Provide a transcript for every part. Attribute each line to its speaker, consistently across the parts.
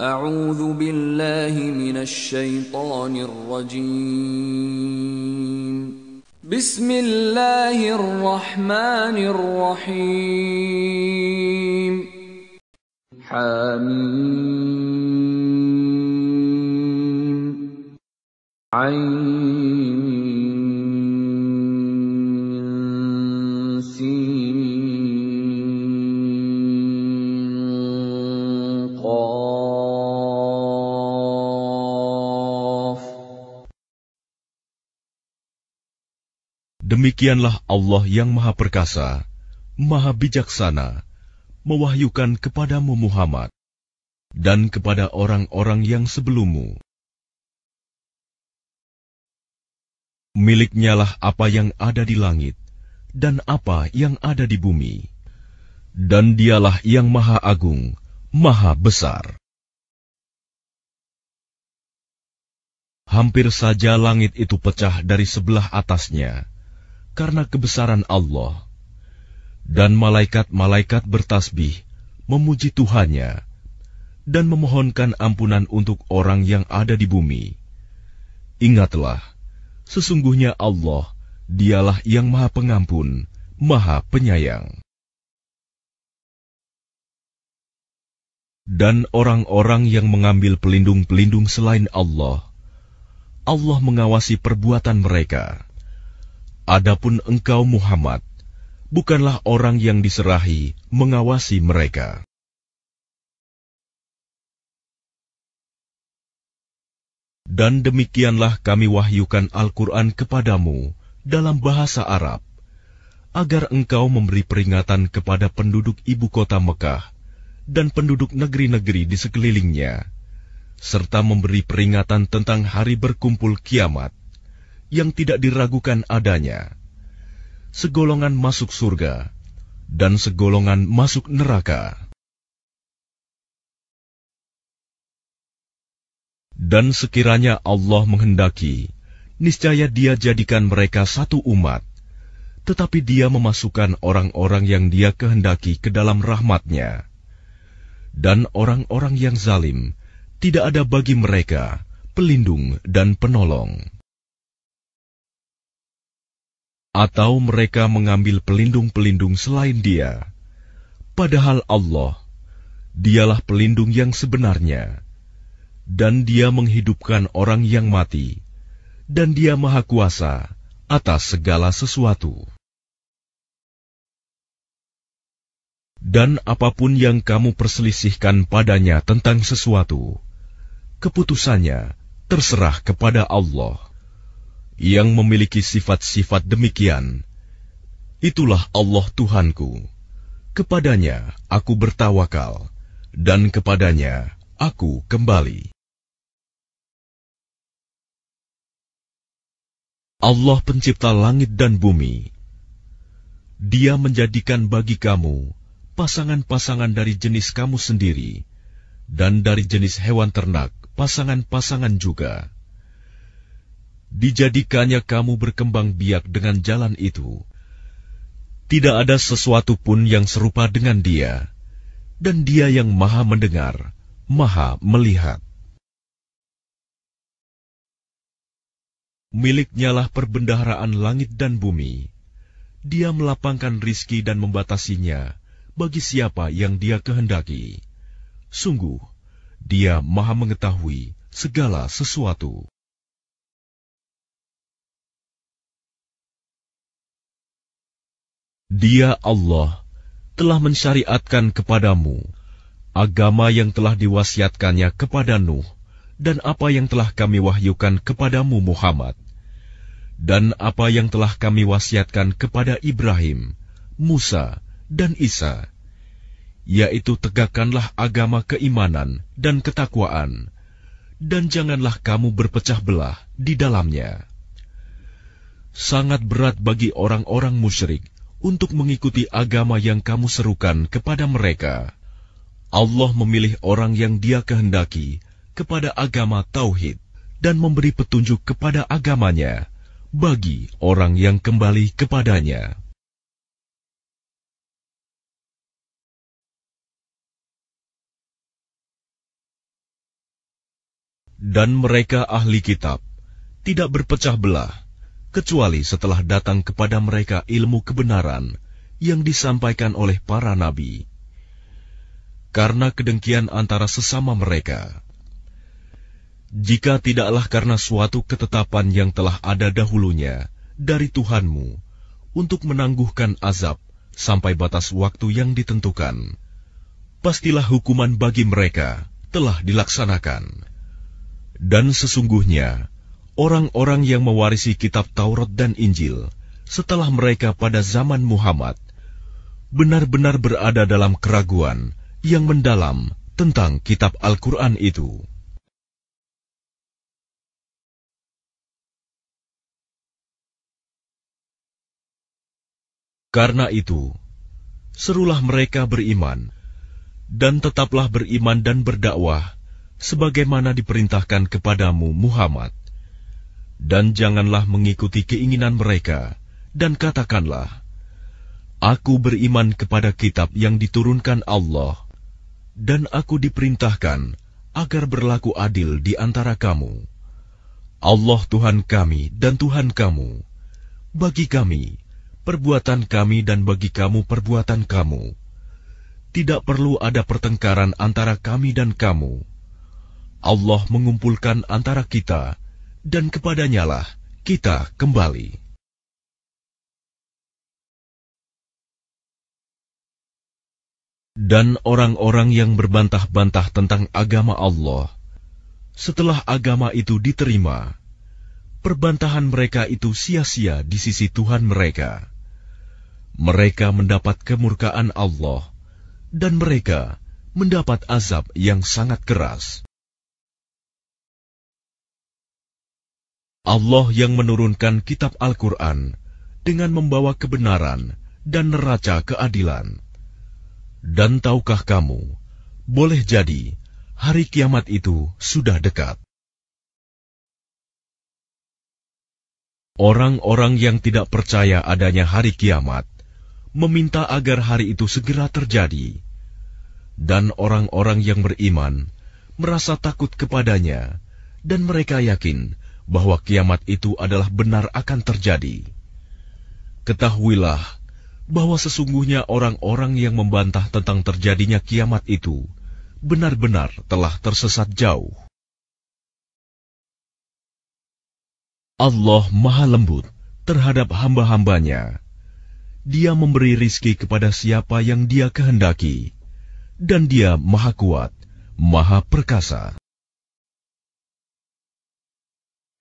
Speaker 1: أعوذ بالله من الشيطان الرجيم. بسم الله الرحمن الرحيم. حميم. عين.
Speaker 2: Demikianlah Allah yang Maha Perkasa, Maha Bijaksana, mewahyukan kepadamu Muhammad dan kepada orang-orang yang sebelummu. Miliknyalah apa yang ada di langit dan apa yang ada di bumi, dan dialah yang Maha Agung, Maha Besar. Hampir saja langit itu pecah dari sebelah atasnya karena kebesaran Allah, dan malaikat-malaikat bertasbih memuji Tuhannya dan memohonkan ampunan untuk orang yang ada di bumi. Ingatlah, sesungguhnya Allah, dialah yang maha pengampun, maha penyayang. Dan orang-orang yang mengambil pelindung-pelindung selain Allah, Allah mengawasi perbuatan mereka. Adapun engkau Muhammad, bukanlah orang yang diserahi mengawasi mereka. Dan demikianlah kami wahyukan Al-Quran kepadamu dalam bahasa Arab, agar engkau memberi peringatan kepada penduduk ibu kota Mekah dan penduduk negeri-negeri di sekelilingnya, serta memberi peringatan tentang hari berkumpul kiamat yang tidak diragukan adanya. Segolongan masuk surga dan segolongan masuk neraka. Dan sekiranya Allah menghendaki, niscaya Dia jadikan mereka satu umat, tetapi Dia memasukkan orang-orang yang Dia kehendaki ke dalam rahmatnya. Dan orang-orang yang zalim, tidak ada bagi mereka pelindung dan penolong. Atau mereka mengambil pelindung-pelindung selain Dia, padahal Allah, Dialah pelindung yang sebenarnya, dan Dia menghidupkan orang yang mati, dan Dia Maha Kuasa atas segala sesuatu. Dan apa pun yang kamu perselisihkan padanya tentang sesuatu, keputusannya terserah kepada Allah yang memiliki sifat-sifat demikian, itulah Allah Tuhanku. Kepadanya aku bertawakal, dan kepadanya aku kembali. Allah pencipta langit dan bumi. Dia menjadikan bagi kamu pasangan-pasangan dari jenis kamu sendiri, dan dari jenis hewan ternak pasangan-pasangan juga dijadikannya kamu berkembang biak dengan jalan itu. Tidak ada sesuatu pun yang serupa dengan dia, dan dia yang maha mendengar, maha melihat. Miliknyalah perbendaharaan langit dan bumi. Dia melapangkan rizki dan membatasinya bagi siapa yang dia kehendaki. Sungguh, dia maha mengetahui segala sesuatu. Dia Allah telah mensyariatkan kepadamu agama yang telah diwasiatkannya kepada Nuh dan apa yang telah kami wahyukan kepadamu Muhammad dan apa yang telah kami wasiatkan kepada Ibrahim, Musa, dan Isa, yaitu tegakkanlah agama keimanan dan ketakwaan, dan janganlah kamu berpecah belah di dalamnya. Sangat berat bagi orang-orang musyrik untuk mengikuti agama yang kamu serukan kepada mereka. Allah memilih orang yang Dia kehendaki kepada agama tauhid dan memberi petunjuk kepada agamanya bagi orang yang kembali kepadanya. Dan mereka ahli kitab tidak berpecah belah, kecuali setelah datang kepada mereka ilmu kebenaran yang disampaikan oleh para nabi. Karena kedengkian antara sesama mereka. Jika tidaklah karena suatu ketetapan yang telah ada dahulunya dari Tuhanmu untuk menangguhkan azab sampai batas waktu yang ditentukan, pastilah hukuman bagi mereka telah dilaksanakan. Dan sesungguhnya, orang-orang yang mewarisi kitab Taurat dan Injil setelah mereka pada zaman Muhammad benar-benar berada dalam keraguan yang mendalam tentang kitab Al-Quran itu. Karena itu, serulah mereka beriman, dan tetaplah beriman dan berdakwah, sebagaimana diperintahkan kepadamu Muhammad dan janganlah mengikuti keinginan mereka, dan katakanlah, Aku beriman kepada kitab yang diturunkan Allah, dan aku diperintahkan agar berlaku adil di antara kamu. Allah Tuhan kami dan Tuhan kamu. Bagi kami, perbuatan kami dan bagi kamu perbuatan kamu. Tidak perlu ada pertengkaran antara kami dan kamu. Allah mengumpulkan antara kita dan kepadanyalah kita kembali. Dan orang-orang yang berbantah-bantah tentang agama Allah, setelah agama itu diterima, perbantahan mereka itu sia-sia di sisi Tuhan mereka. Mereka mendapat kemurkaan Allah, dan mereka mendapat azab yang sangat keras. Allah yang menurunkan kitab Al-Quran dengan membawa kebenaran dan neraca keadilan. Dan tahukah kamu, boleh jadi hari kiamat itu sudah dekat. Orang-orang yang tidak percaya adanya hari kiamat meminta agar hari itu segera terjadi, dan orang-orang yang beriman merasa takut kepadanya, dan mereka yakin bahwa kiamat itu adalah benar akan terjadi. Ketahuilah bahwa sesungguhnya orang-orang yang membantah tentang terjadinya kiamat itu benar-benar telah tersesat jauh. Allah Maha Lembut terhadap hamba-hambanya. Dia memberi rizki kepada siapa yang dia kehendaki, dan dia Maha Kuat, Maha Perkasa.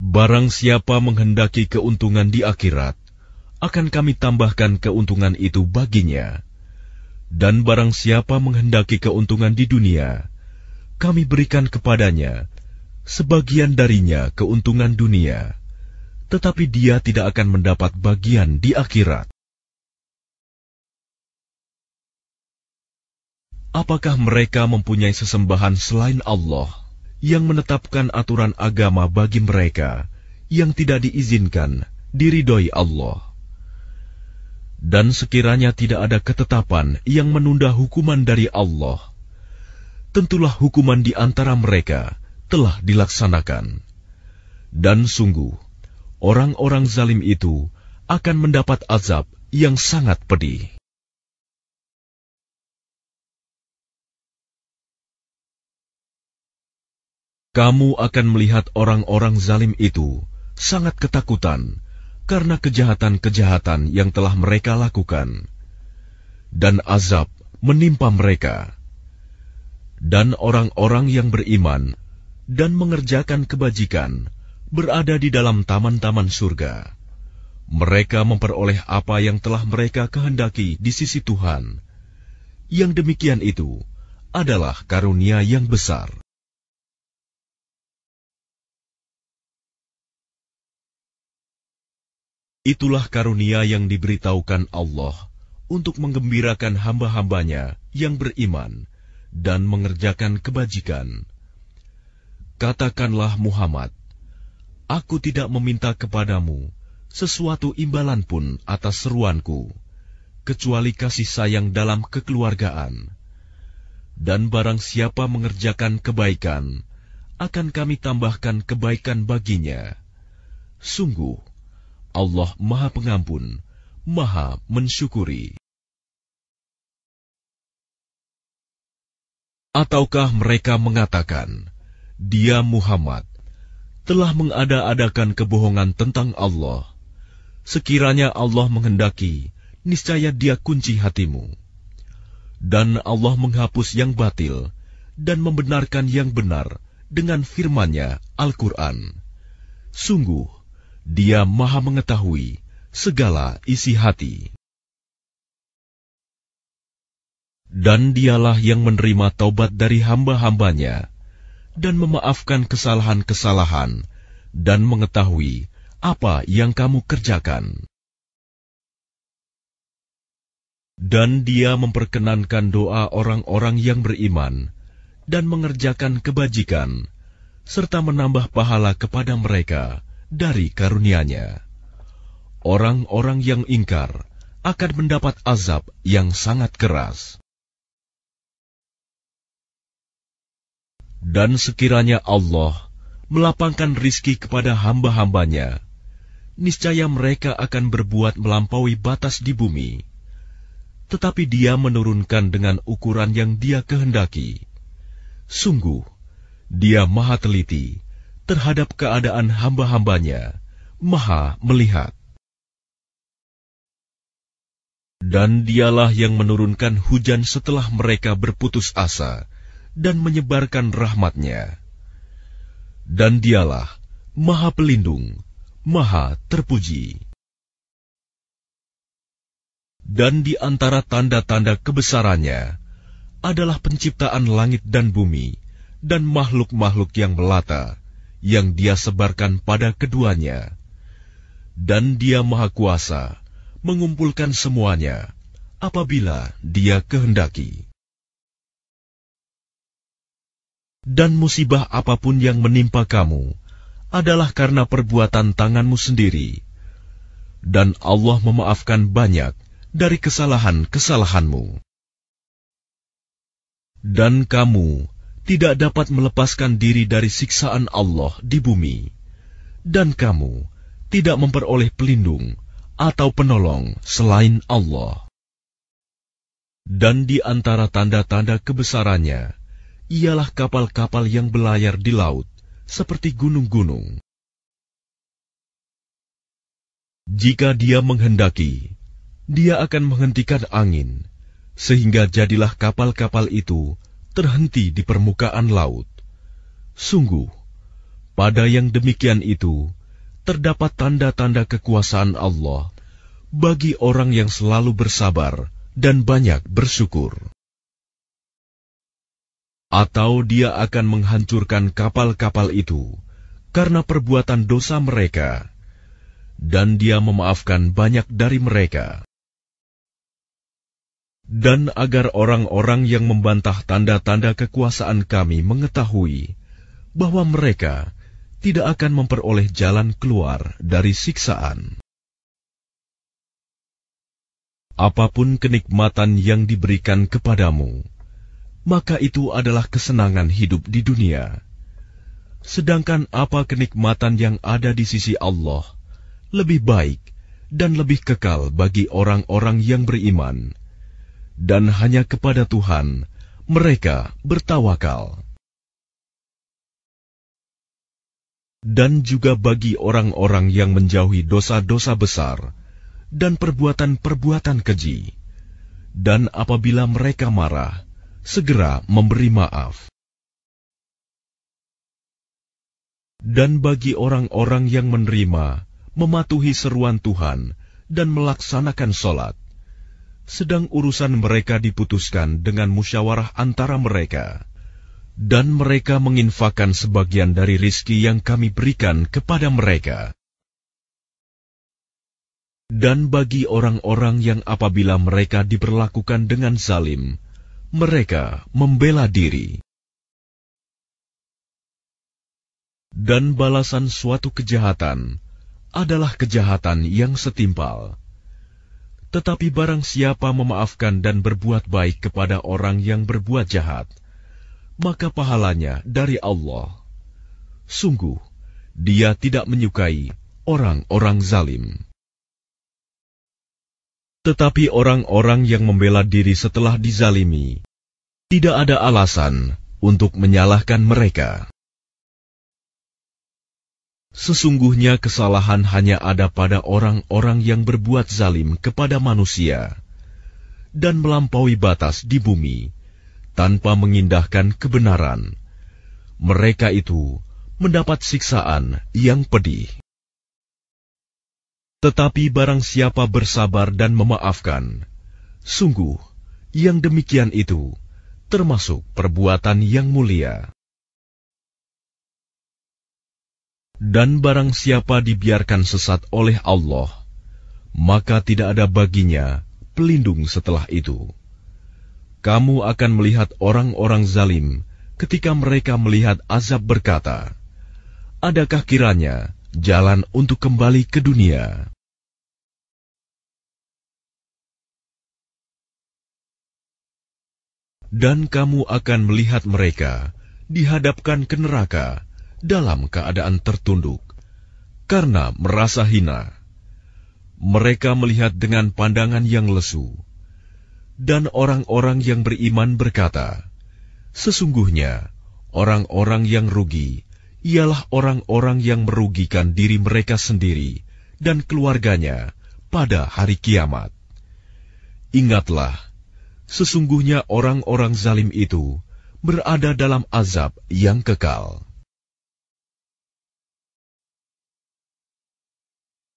Speaker 2: Barang siapa menghendaki keuntungan di akhirat, akan kami tambahkan keuntungan itu baginya. Dan barang siapa menghendaki keuntungan di dunia, kami berikan kepadanya sebagian darinya keuntungan dunia, tetapi dia tidak akan mendapat bagian di akhirat. Apakah mereka mempunyai sesembahan selain Allah? Yang menetapkan aturan agama bagi mereka yang tidak diizinkan diridhoi Allah. Dan sekiranya tidak ada ketetapan yang menunda hukuman dari Allah, tentulah hukuman di antara mereka telah dilaksanakan. Dan sungguh, orang-orang zalim itu akan mendapat azab yang sangat pedih. Kamu akan melihat orang-orang zalim itu sangat ketakutan karena kejahatan-kejahatan yang telah mereka lakukan, dan azab menimpa mereka. Dan orang-orang yang beriman dan mengerjakan kebajikan berada di dalam taman-taman surga. Mereka memperoleh apa yang telah mereka kehendaki di sisi Tuhan. Yang demikian itu adalah karunia yang besar. Itulah karunia yang diberitahukan Allah untuk menggembirakan hamba-hambanya yang beriman dan mengerjakan kebajikan. Katakanlah Muhammad, Aku tidak meminta kepadamu sesuatu imbalan pun atas seruanku, kecuali kasih sayang dalam kekeluargaan. Dan barang siapa mengerjakan kebaikan, akan kami tambahkan kebaikan baginya. Sungguh, Allah Maha Pengampun, Maha Mensyukuri. Ataukah mereka mengatakan, "Dia Muhammad telah mengada-adakan kebohongan tentang Allah"? Sekiranya Allah menghendaki, niscaya Dia kunci hatimu, dan Allah menghapus yang batil dan membenarkan yang benar dengan firman-Nya Al-Quran. Sungguh, Dia Maha Mengetahui segala isi hati. Dan dialah yang menerima taubat dari hamba-hambanya dan memaafkan kesalahan-kesalahan dan mengetahui apa yang kamu kerjakan. Dan dia memperkenankan doa orang-orang yang beriman dan mengerjakan kebajikan, serta menambah pahala kepada mereka dari karunia-Nya. Orang-orang yang ingkar akan mendapat azab yang sangat keras. Dan sekiranya Allah melapangkan rizki kepada hamba-hambanya, niscaya mereka akan berbuat melampaui batas di bumi. Tetapi dia menurunkan dengan ukuran yang dia kehendaki. Sungguh, dia maha teliti terhadap keadaan hamba-hambanya, maha melihat. Dan dialah yang menurunkan hujan setelah mereka berputus asa, dan menyebarkan rahmatnya. Dan dialah Maha Pelindung, Maha Terpuji. Dan di antara tanda-tanda kebesarannya adalah penciptaan langit dan bumi dan makhluk-makhluk yang melata yang dia sebarkan pada keduanya. Dan dia Maha Kuasa mengumpulkan semuanya apabila dia kehendaki. dan musibah apa pun yang menimpa kamu adalah karena perbuatan tanganmu sendiri, dan Allah memaafkan banyak dari kesalahan-kesalahanmu. Dan kamu tidak dapat melepaskan diri dari siksaan Allah di bumi, dan kamu tidak memperoleh pelindung atau penolong selain Allah. Dan di antara tanda-tanda kebesarannya, ialah kapal-kapal yang belayar di laut, seperti gunung-gunung. Jika dia menghendaki, dia akan menghentikan angin, sehingga jadilah kapal-kapal itu terhenti di permukaan laut. Sungguh, pada yang demikian itu terdapat tanda-tanda kekuasaan Allah bagi orang yang selalu bersabar dan banyak bersyukur atau dia akan menghancurkan kapal-kapal itu karena perbuatan dosa mereka, dan dia memaafkan banyak dari mereka. Dan agar orang-orang yang membantah tanda-tanda kekuasaan kami mengetahui bahwa mereka tidak akan memperoleh jalan keluar dari siksaan. Apa pun kenikmatan yang diberikan kepadamu, maka itu adalah kesenangan hidup di dunia. Sedangkan apa kenikmatan yang ada di sisi Allah lebih baik dan lebih kekal bagi orang-orang yang beriman, dan hanya kepada Tuhan mereka bertawakal. Dan juga bagi orang-orang yang menjauhi dosa-dosa besar dan perbuatan-perbuatan keji, dan apabila mereka marah, segera memberi maaf. Dan bagi orang-orang yang menerima, mematuhi seruan Tuhan, dan melaksanakan sholat, sedang urusan mereka diputuskan dengan musyawarah antara mereka, dan mereka menginfakkan sebagian dari rizki yang kami berikan kepada mereka. Dan bagi orang-orang yang apabila mereka diperlakukan dengan zalim, mereka membela diri. Dan balasan suatu kejahatan adalah kejahatan yang setimpal. Tetapi barang siapa memaafkan dan berbuat baik kepada orang yang berbuat jahat, maka pahalanya dari Allah. Sungguh, dia tidak menyukai orang-orang zalim. Tetapi orang-orang yang membela diri setelah dizalimi, tidak ada alasan untuk menyalahkan mereka. Sesungguhnya kesalahan hanya ada pada orang-orang yang berbuat zalim kepada manusia dan melampaui batas di bumi tanpa mengindahkan kebenaran. Mereka itu mendapat siksaan yang pedih. Tetapi barang siapa bersabar dan memaafkan, sungguh yang demikian itu termasuk perbuatan yang mulia. Dan barang siapa dibiarkan sesat oleh Allah, maka tidak ada baginya pelindung setelah itu. Kamu akan melihat orang-orang zalim ketika mereka melihat azab berkata, Adakah kiranya jalan untuk kembali ke dunia? dan kamu akan melihat mereka dihadapkan ke neraka dalam keadaan tertunduk karena merasa hina. Mereka melihat dengan pandangan yang lesu, dan orang-orang yang beriman berkata, "Sesungguhnya orang-orang yang rugi ialah orang-orang yang merugikan diri mereka sendiri dan keluarganya pada hari kiamat." Ingatlah Sesungguhnya orang-orang zalim itu berada dalam azab yang kekal.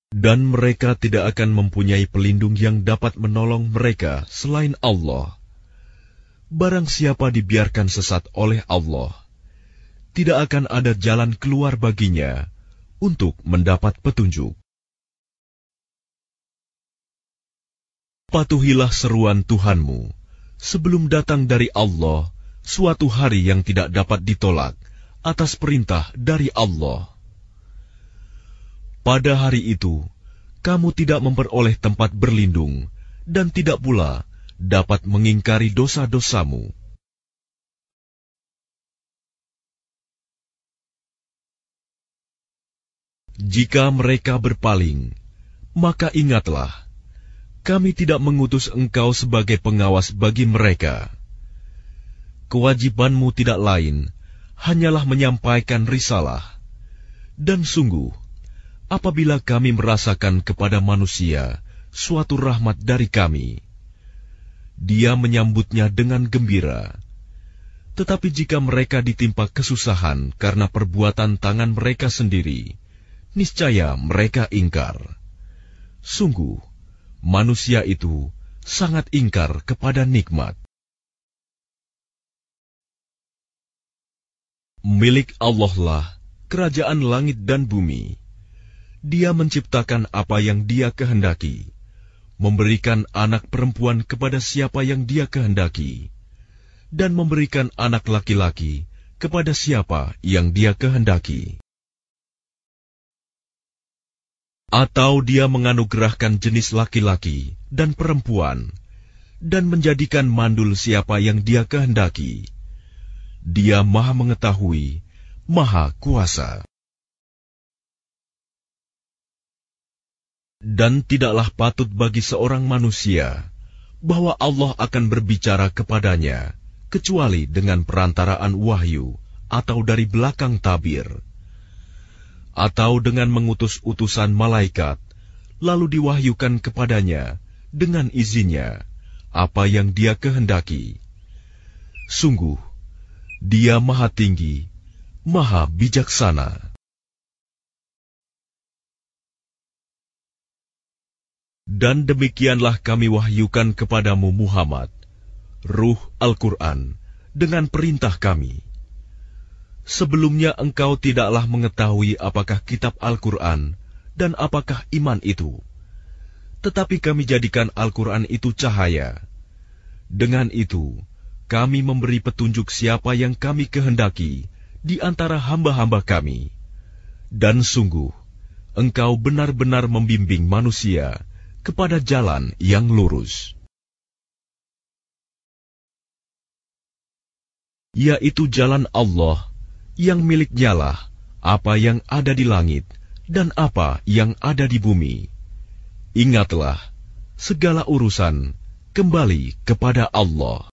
Speaker 2: Dan mereka tidak akan mempunyai pelindung yang dapat menolong mereka selain Allah. Barang siapa dibiarkan sesat oleh Allah, tidak akan ada jalan keluar baginya untuk mendapat petunjuk. Patuhilah seruan Tuhanmu sebelum datang dari Allah suatu hari yang tidak dapat ditolak atas perintah dari Allah. Pada hari itu, kamu tidak memperoleh tempat berlindung dan tidak pula dapat mengingkari dosa-dosamu. Jika mereka berpaling, maka ingatlah kami tidak mengutus engkau sebagai pengawas bagi mereka. Kewajibanmu tidak lain, hanyalah menyampaikan risalah. Dan sungguh, apabila kami merasakan kepada manusia suatu rahmat dari kami, dia menyambutnya dengan gembira. Tetapi jika mereka ditimpa kesusahan karena perbuatan tangan mereka sendiri, niscaya mereka ingkar. Sungguh, manusia itu sangat ingkar kepada nikmat. Milik Allah lah kerajaan langit dan bumi. Dia menciptakan apa yang Dia kehendaki, memberikan anak perempuan kepada siapa yang Dia kehendaki, dan memberikan anak laki-laki kepada siapa yang Dia kehendaki. Atau dia menganugerahkan jenis laki-laki dan perempuan, dan menjadikan mandul siapa yang dia kehendaki. Dia maha mengetahui, maha kuasa. Dan tidaklah patut bagi seorang manusia bahwa Allah akan berbicara kepadanya, kecuali dengan perantaraan wahyu atau dari belakang tabir atau dengan mengutus utusan malaikat, lalu diwahyukan kepadanya dengan izinnya apa yang dia kehendaki. Sungguh, dia maha tinggi, maha bijaksana. Dan demikianlah kami wahyukan kepadamu Muhammad, ruh Al-Quran, dengan perintah kami Sebelumnya engkau tidaklah mengetahui apakah kitab Al-Quran dan apakah iman itu. Tetapi kami jadikan Al-Quran itu cahaya. Dengan itu, kami memberi petunjuk siapa yang kami kehendaki di antara hamba-hamba kami. Dan sungguh, engkau benar-benar membimbing manusia kepada jalan yang lurus. Yaitu jalan Allah yang miliknya lah apa yang ada di langit dan apa yang ada di bumi. Ingatlah, segala urusan kembali kepada Allah.